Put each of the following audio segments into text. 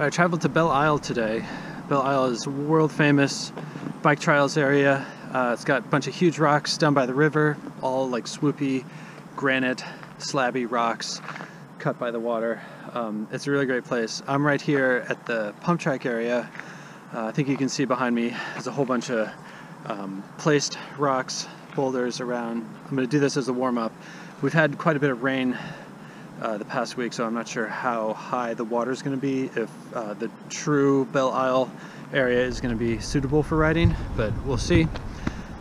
I traveled to Belle Isle today. Belle Isle is a world famous bike trials area. Uh, it's got a bunch of huge rocks down by the river, all like swoopy granite, slabby rocks cut by the water. Um, it's a really great place. I'm right here at the pump track area. Uh, I think you can see behind me there's a whole bunch of um, placed rocks, boulders around. I'm going to do this as a warm up. We've had quite a bit of rain uh, the past week, so I'm not sure how high the water is going to be, if uh, the true Belle Isle area is going to be suitable for riding, but we'll see.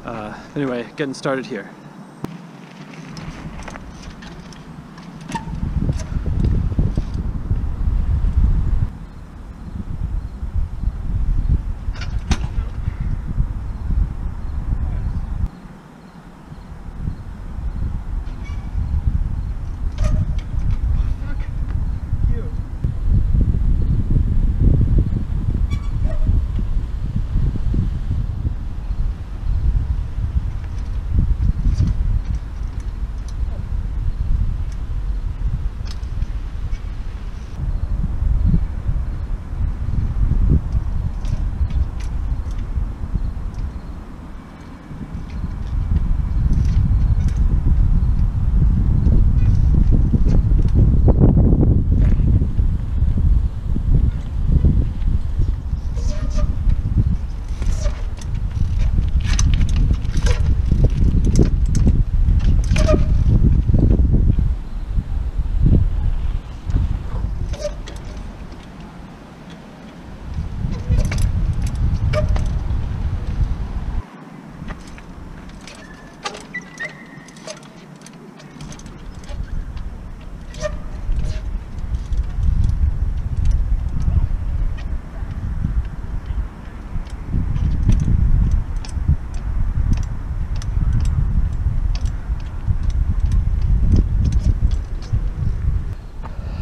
Uh, anyway, getting started here.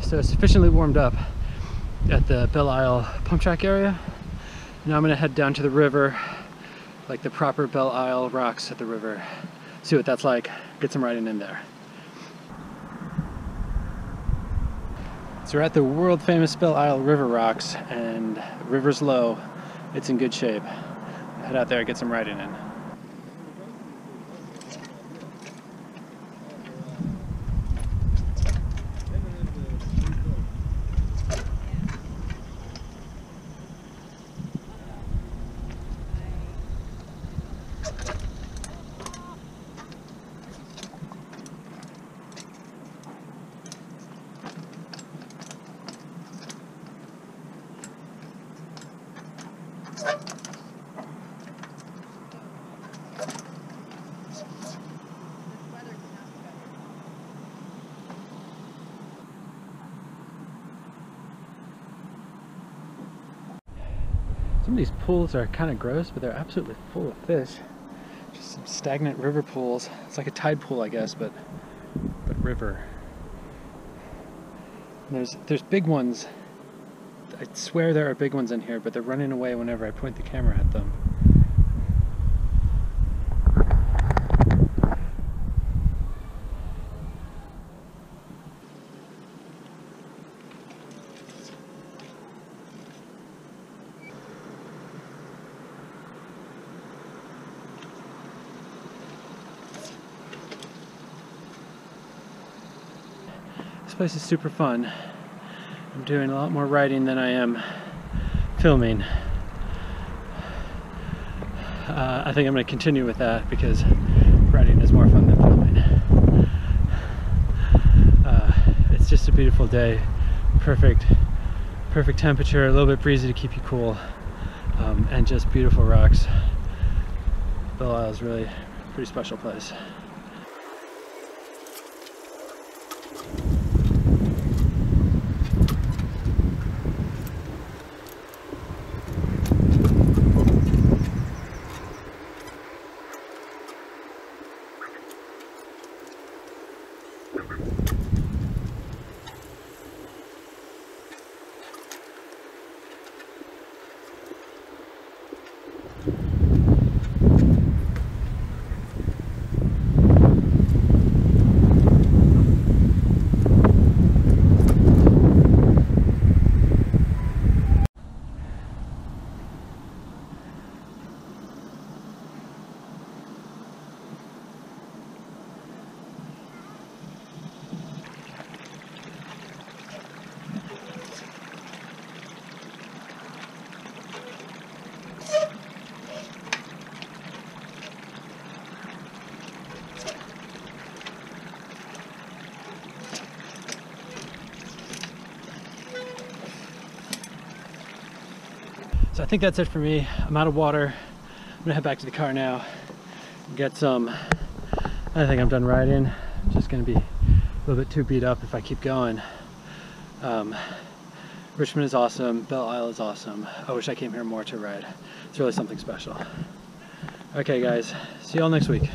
So sufficiently warmed up at the Belle Isle pump track area. Now I'm gonna head down to the river, like the proper Belle Isle rocks at the river. See what that's like, get some riding in there. So we're at the world famous Belle Isle River Rocks and river's low. It's in good shape. Head out there, get some riding in. Some of these pools are kind of gross, but they're absolutely full of fish. Just some stagnant river pools. It's like a tide pool, I guess, but but river. And there's there's big ones. I swear there are big ones in here, but they're running away whenever I point the camera at them. This place is super fun. I'm doing a lot more riding than I am filming. Uh, I think I'm going to continue with that because riding is more fun than filming. Uh, it's just a beautiful day. Perfect, perfect temperature, a little bit breezy to keep you cool, um, and just beautiful rocks. Belle Isle is really a pretty special place. So I think that's it for me. I'm out of water. I'm gonna head back to the car now, get some, I think I'm done riding. I'm just gonna be a little bit too beat up if I keep going. Um, Richmond is awesome, Belle Isle is awesome. I wish I came here more to ride. It's really something special. Okay guys, see y'all next week.